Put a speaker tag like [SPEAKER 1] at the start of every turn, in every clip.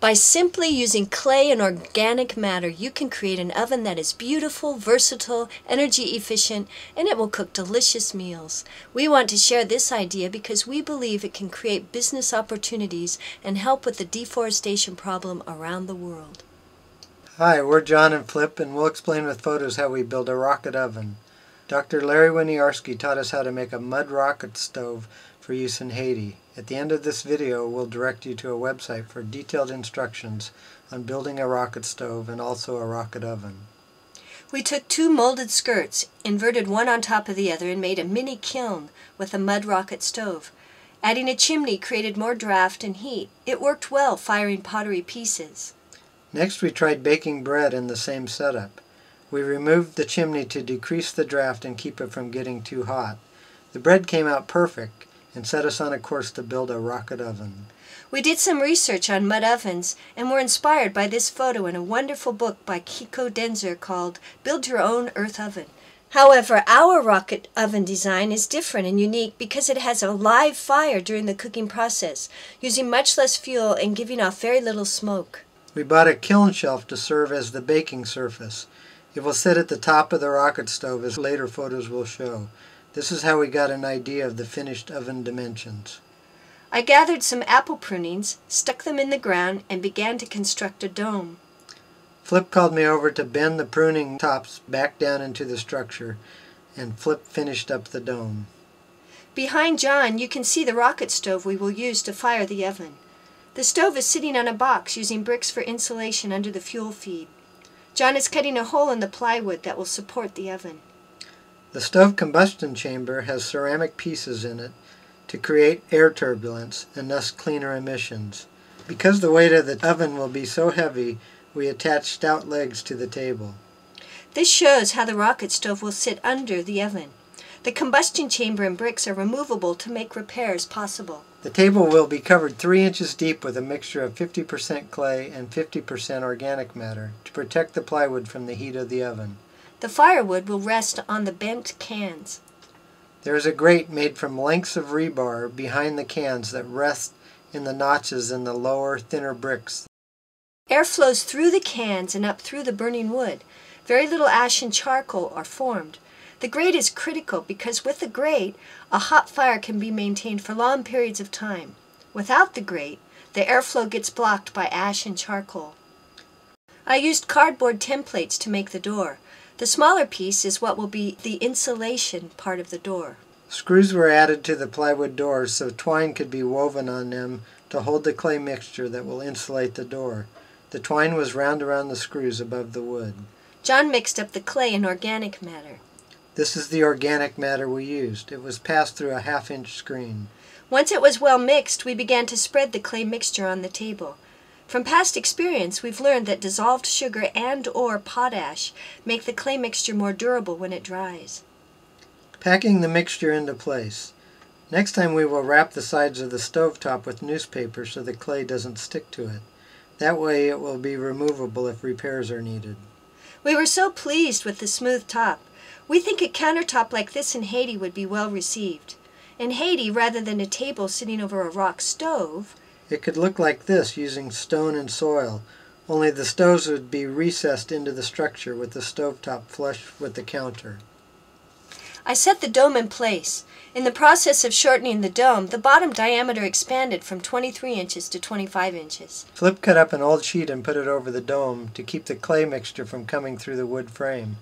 [SPEAKER 1] By simply using clay and organic matter, you can create an oven that is beautiful, versatile, energy efficient, and it will cook delicious meals. We want to share this idea because we believe it can create business opportunities and help with the deforestation problem around the world.
[SPEAKER 2] Hi, we're John and Flip, and we'll explain with photos how we build a rocket oven. Dr. Larry Winiarski taught us how to make a mud rocket stove for use in Haiti. At the end of this video, we'll direct you to a website for detailed instructions on building a rocket stove and also a rocket oven.
[SPEAKER 1] We took two molded skirts, inverted one on top of the other, and made a mini kiln with a mud rocket stove. Adding a chimney created more draft and heat. It worked well firing pottery pieces.
[SPEAKER 2] Next we tried baking bread in the same setup. We removed the chimney to decrease the draft and keep it from getting too hot. The bread came out perfect, and set us on a course to build a rocket oven.
[SPEAKER 1] We did some research on mud ovens and were inspired by this photo in a wonderful book by Kiko Denzer called Build Your Own Earth Oven. However, our rocket oven design is different and unique because it has a live fire during the cooking process, using much less fuel and giving off very little smoke.
[SPEAKER 2] We bought a kiln shelf to serve as the baking surface. It will sit at the top of the rocket stove as later photos will show. This is how we got an idea of the finished oven dimensions.
[SPEAKER 1] I gathered some apple prunings, stuck them in the ground, and began to construct a dome.
[SPEAKER 2] Flip called me over to bend the pruning tops back down into the structure, and Flip finished up the dome.
[SPEAKER 1] Behind John, you can see the rocket stove we will use to fire the oven. The stove is sitting on a box using bricks for insulation under the fuel feed. John is cutting a hole in the plywood that will support the oven.
[SPEAKER 2] The stove combustion chamber has ceramic pieces in it to create air turbulence and thus cleaner emissions. Because the weight of the oven will be so heavy, we attach stout legs to the table.
[SPEAKER 1] This shows how the rocket stove will sit under the oven. The combustion chamber and bricks are removable to make repairs possible.
[SPEAKER 2] The table will be covered 3 inches deep with a mixture of 50% clay and 50% organic matter to protect the plywood from the heat of the oven.
[SPEAKER 1] The firewood will rest on the bent cans.
[SPEAKER 2] There is a grate made from lengths of rebar behind the cans that rest in the notches in the lower, thinner bricks.
[SPEAKER 1] Air flows through the cans and up through the burning wood. Very little ash and charcoal are formed. The grate is critical because with the grate, a hot fire can be maintained for long periods of time. Without the grate, the airflow gets blocked by ash and charcoal. I used cardboard templates to make the door. The smaller piece is what will be the insulation part of the door.
[SPEAKER 2] Screws were added to the plywood doors so twine could be woven on them to hold the clay mixture that will insulate the door. The twine was wound around the screws above the wood.
[SPEAKER 1] John mixed up the clay and organic matter.
[SPEAKER 2] This is the organic matter we used. It was passed through a half-inch screen.
[SPEAKER 1] Once it was well mixed, we began to spread the clay mixture on the table. From past experience, we've learned that dissolved sugar and or potash make the clay mixture more durable when it dries.
[SPEAKER 2] Packing the mixture into place. Next time we will wrap the sides of the stove top with newspaper so the clay doesn't stick to it. That way it will be removable if repairs are needed.
[SPEAKER 1] We were so pleased with the smooth top. We think a countertop like this in Haiti would be well received. In Haiti, rather than a table sitting over a rock stove,
[SPEAKER 2] it could look like this using stone and soil, only the stoves would be recessed into the structure with the stovetop flush with the counter.
[SPEAKER 1] I set the dome in place. In the process of shortening the dome, the bottom diameter expanded from 23 inches to 25 inches.
[SPEAKER 2] Flip cut up an old sheet and put it over the dome to keep the clay mixture from coming through the wood frame.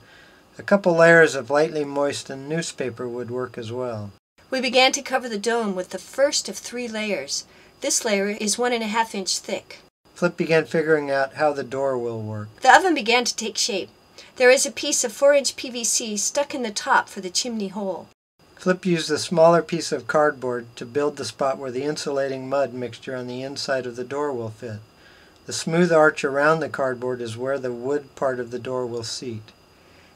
[SPEAKER 2] A couple layers of lightly moistened newspaper would work as well.
[SPEAKER 1] We began to cover the dome with the first of three layers. This layer is one and a half inch thick.
[SPEAKER 2] Flip began figuring out how the door will work.
[SPEAKER 1] The oven began to take shape. There is a piece of 4 inch PVC stuck in the top for the chimney hole.
[SPEAKER 2] Flip used a smaller piece of cardboard to build the spot where the insulating mud mixture on the inside of the door will fit. The smooth arch around the cardboard is where the wood part of the door will seat.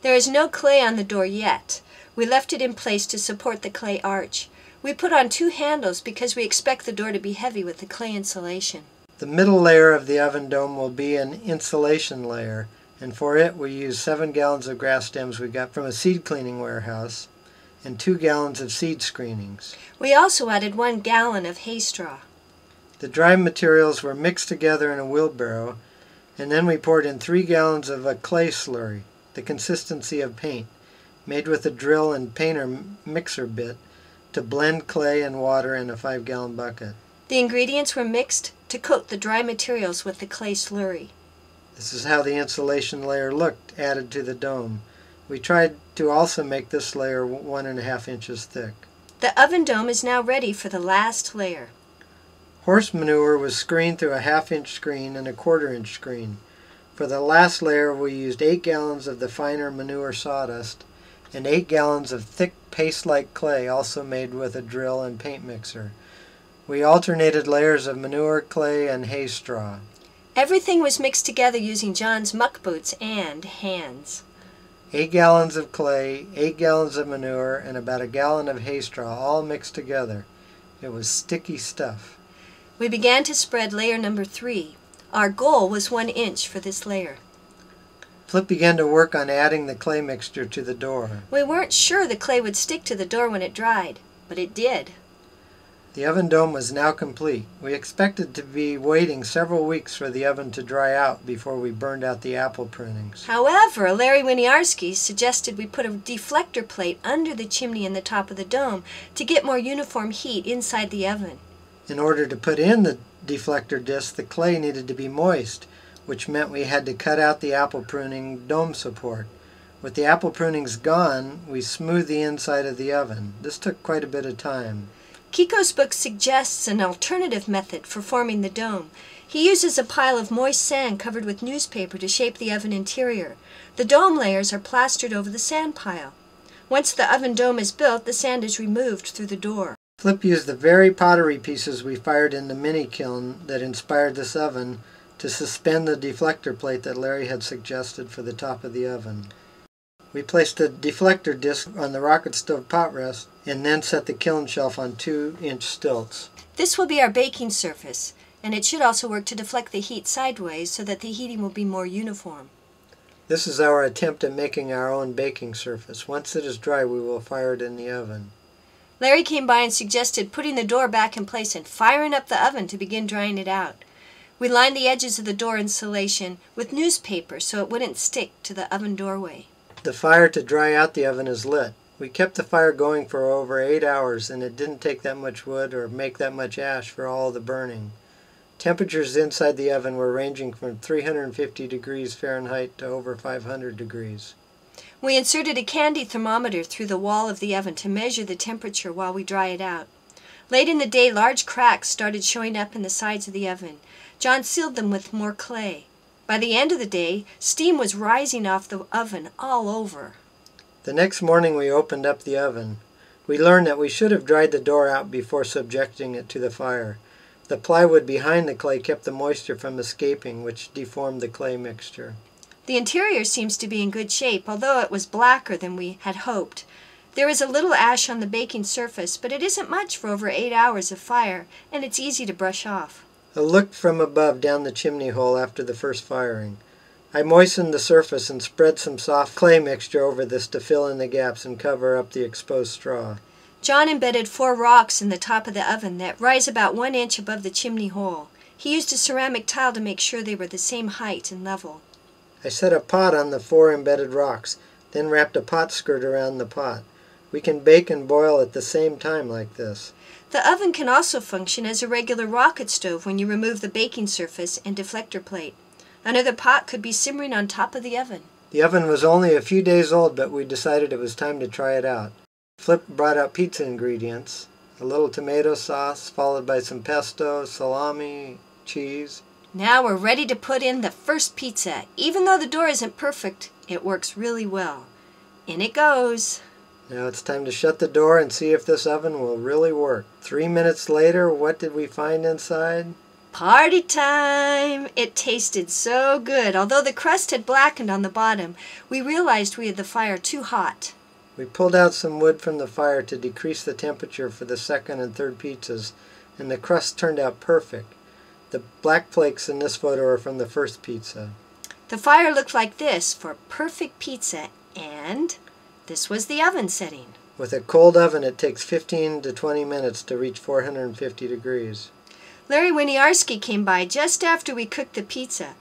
[SPEAKER 1] There is no clay on the door yet. We left it in place to support the clay arch. We put on two handles because we expect the door to be heavy with the clay insulation.
[SPEAKER 2] The middle layer of the oven dome will be an insulation layer, and for it we use 7 gallons of grass stems we got from a seed cleaning warehouse and 2 gallons of seed screenings.
[SPEAKER 1] We also added 1 gallon of hay straw.
[SPEAKER 2] The dry materials were mixed together in a wheelbarrow, and then we poured in three gallons of a clay slurry, the consistency of paint, made with a drill and painter mixer bit to blend clay and water in a five gallon bucket.
[SPEAKER 1] The ingredients were mixed to coat the dry materials with the clay slurry.
[SPEAKER 2] This is how the insulation layer looked added to the dome. We tried to also make this layer one and a half inches thick.
[SPEAKER 1] The oven dome is now ready for the last layer.
[SPEAKER 2] Horse manure was screened through a half inch screen and a quarter inch screen. For the last layer we used 8 gallons of the finer manure sawdust and 8 gallons of thick paste-like clay also made with a drill and paint mixer. We alternated layers of manure, clay, and hay straw.
[SPEAKER 1] Everything was mixed together using John's muck boots and hands.
[SPEAKER 2] 8 gallons of clay, 8 gallons of manure, and about a gallon of hay straw all mixed together. It was sticky stuff.
[SPEAKER 1] We began to spread layer number three. Our goal was one inch for this layer.
[SPEAKER 2] Flip began to work on adding the clay mixture to the door.
[SPEAKER 1] We weren't sure the clay would stick to the door when it dried, but it did.
[SPEAKER 2] The oven dome was now complete. We expected to be waiting several weeks for the oven to dry out before we burned out the apple prunings.
[SPEAKER 1] However, Larry Winiarski suggested we put a deflector plate under the chimney in the top of the dome to get more uniform heat inside the oven.
[SPEAKER 2] In order to put in the deflector disc, the clay needed to be moist, which meant we had to cut out the apple pruning dome support. With the apple prunings gone, we smoothed the inside of the oven. This took quite a bit of time.
[SPEAKER 1] Kiko's book suggests an alternative method for forming the dome. He uses a pile of moist sand covered with newspaper to shape the oven interior. The dome layers are plastered over the sand pile. Once the oven dome is built, the sand is removed through the door.
[SPEAKER 2] Flip used the very pottery pieces we fired in the mini kiln that inspired this oven to suspend the deflector plate that Larry had suggested for the top of the oven. We placed the deflector disc on the rocket stove pot rest and then set the kiln shelf on 2 inch stilts.
[SPEAKER 1] This will be our baking surface, and it should also work to deflect the heat sideways so that the heating will be more uniform.
[SPEAKER 2] This is our attempt at making our own baking surface. Once it is dry, we will fire it in the oven.
[SPEAKER 1] Larry came by and suggested putting the door back in place and firing up the oven to begin drying it out. We lined the edges of the door insulation with newspaper so it wouldn't stick to the oven doorway.
[SPEAKER 2] The fire to dry out the oven is lit. We kept the fire going for over eight hours and it didn't take that much wood or make that much ash for all the burning. Temperatures inside the oven were ranging from 350 degrees Fahrenheit to over 500 degrees.
[SPEAKER 1] We inserted a candy thermometer through the wall of the oven to measure the temperature while we dry it out. Late in the day, large cracks started showing up in the sides of the oven. John sealed them with more clay. By the end of the day, steam was rising off the oven all over.
[SPEAKER 2] The next morning we opened up the oven. We learned that we should have dried the door out before subjecting it to the fire. The plywood behind the clay kept the moisture from escaping, which deformed the clay mixture.
[SPEAKER 1] The interior seems to be in good shape, although it was blacker than we had hoped. There is a little ash on the baking surface, but it isn't much for over eight hours of fire, and it's easy to brush off.
[SPEAKER 2] I looked from above down the chimney hole after the first firing. I moistened the surface and spread some soft clay mixture over this to fill in the gaps and cover up the exposed straw.
[SPEAKER 1] John embedded four rocks in the top of the oven that rise about one inch above the chimney hole. He used a ceramic tile to make sure they were the same height and level.
[SPEAKER 2] I set a pot on the four embedded rocks, then wrapped a pot skirt around the pot. We can bake and boil at the same time like this.
[SPEAKER 1] The oven can also function as a regular rocket stove when you remove the baking surface and deflector plate. Another pot could be simmering on top of the oven.
[SPEAKER 2] The oven was only a few days old, but we decided it was time to try it out. Flip brought out pizza ingredients, a little tomato sauce, followed by some pesto, salami, cheese.
[SPEAKER 1] Now we're ready to put in the first pizza. Even though the door isn't perfect, it works really well. In it goes.
[SPEAKER 2] Now it's time to shut the door and see if this oven will really work. Three minutes later, what did we find inside?
[SPEAKER 1] Party time! It tasted so good. Although the crust had blackened on the bottom, we realized we had the fire too hot.
[SPEAKER 2] We pulled out some wood from the fire to decrease the temperature for the second and third pizzas, and the crust turned out perfect. The black flakes in this photo are from the first pizza.
[SPEAKER 1] The fire looked like this for perfect pizza, and this was the oven setting.
[SPEAKER 2] With a cold oven, it takes 15 to 20 minutes to reach 450 degrees.
[SPEAKER 1] Larry Winiarski came by just after we cooked the pizza.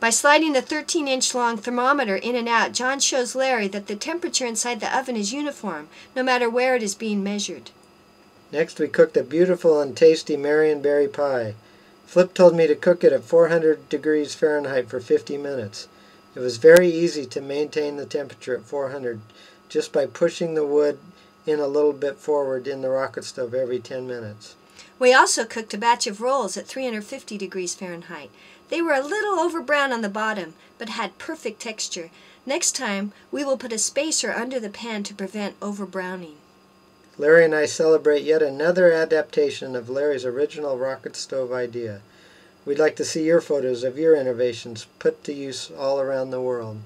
[SPEAKER 1] By sliding the 13 inch long thermometer in and out, John shows Larry that the temperature inside the oven is uniform, no matter where it is being measured.
[SPEAKER 2] Next, we cooked a beautiful and tasty Marionberry pie. Flip told me to cook it at 400 degrees Fahrenheit for 50 minutes. It was very easy to maintain the temperature at 400 just by pushing the wood in a little bit forward in the rocket stove every 10 minutes.
[SPEAKER 1] We also cooked a batch of rolls at 350 degrees Fahrenheit. They were a little over brown on the bottom, but had perfect texture. Next time, we will put a spacer under the pan to prevent over browning.
[SPEAKER 2] Larry and I celebrate yet another adaptation of Larry's original rocket stove idea. We'd like to see your photos of your innovations put to use all around the world.